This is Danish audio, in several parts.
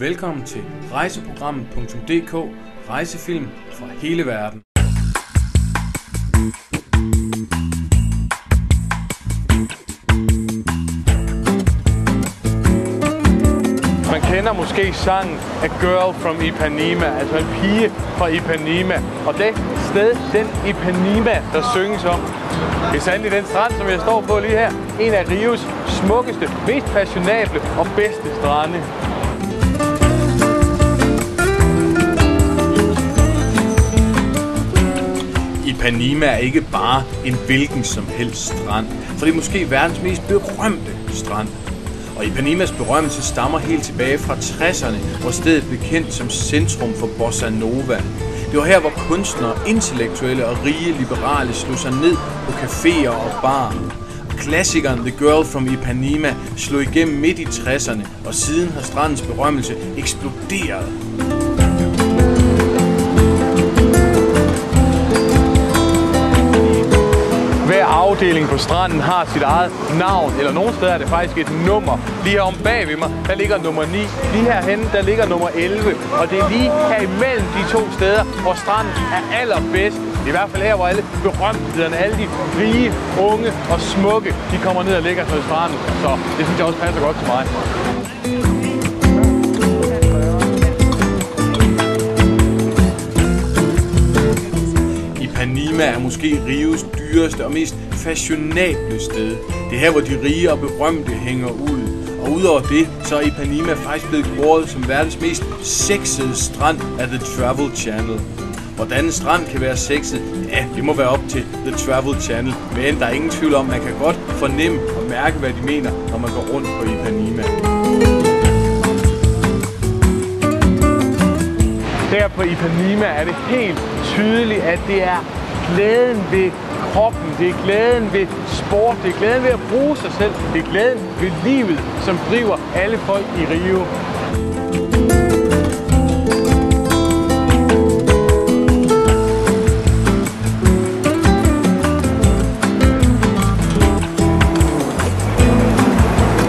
Velkommen til rejseprogrammet.dk Rejsefilm fra hele verden. Man kender måske sangen A Girl from Ipanema, altså en pige fra Ipanema. Og det sted, den Ipanema, der synges om, det er sandelig den strand, som jeg står på lige her. En af Rios smukkeste, mest passionable og bedste strande. Ipanema er ikke bare en hvilken som helst strand, for det er måske verdens mest berømte strand. Og Ipanemas berømmelse stammer helt tilbage fra 60'erne, hvor stedet blev kendt som centrum for bossa nova. Det var her, hvor kunstnere, intellektuelle og rige liberale slog sig ned på caféer og barer. Klassikeren The Girl from Ipanema slog igennem midt i 60'erne, og siden har strandens berømmelse eksploderet. Afdeling på stranden har sit eget navn, eller nogle steder er det faktisk et nummer. Lige her om bag ved mig, der ligger nummer 9. Lige herhenne, der ligger nummer 11. Og det er lige her imellem de to steder, hvor stranden er allerbedst. I hvert fald her, hvor alle berømthederne, alle de rige, unge og smukke, de kommer ned og ligger på stranden. Så det synes jeg også passer godt til mig. Lima er måske Rios dyreste og mest fashionable sted. Det er her, hvor de rige og berømte hænger ud. Og udover det, så er Ipanema faktisk blevet kåret som verdens mest sexede strand af The Travel Channel. Hvordan en strand kan være sexet, ja, det må være op til The Travel Channel. Men der er ingen tvivl om, man kan godt fornemme og mærke, hvad de mener, når man går rundt på Ipanema. Der på Ipanema er det helt tydeligt, at det er glæden ved kroppen, det er glæden ved sport, det er glæden ved at bruge sig selv, det er glæden ved livet, som driver alle folk i Rio.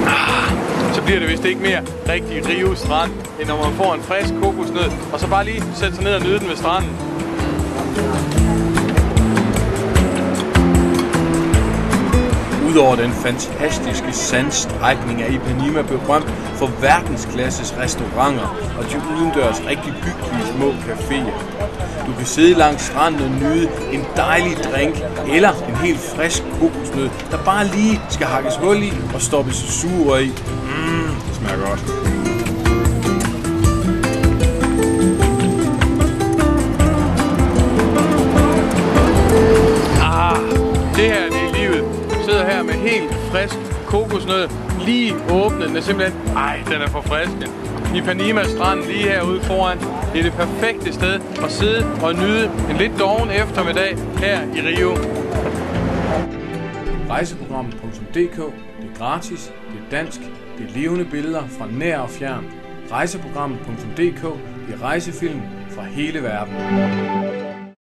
Ah, bliver det vist ikke mere rigtig Rio Strand, end når man får en frisk kokosnød, og så bare lige sætte sig ned og nyde den ved stranden. Udover den fantastiske sandstrækning er Ipanema berømt for verdensklasses restauranter og de udendørs rigtig hyggelige små caféer. Du kan sidde langs stranden og nyde en dejlig drink eller en helt frisk kokosnød, der bare lige skal hakkes hul i og stoppes sure i. Mmm, det smager godt. Sidder her med helt frisk kokosnød, lige åbnet. Den er simpelthen, ej, den er forfriskende. Ipanema stranden lige herude foran. Det er det perfekte sted at sidde og nyde en lidt doven eftermiddag her i Rio. Rejseprogrammet.dk Det er gratis, det er dansk, det er levende billeder fra nær og fjern. Rejseprogrammet.dk Det er rejsefilm fra hele verden.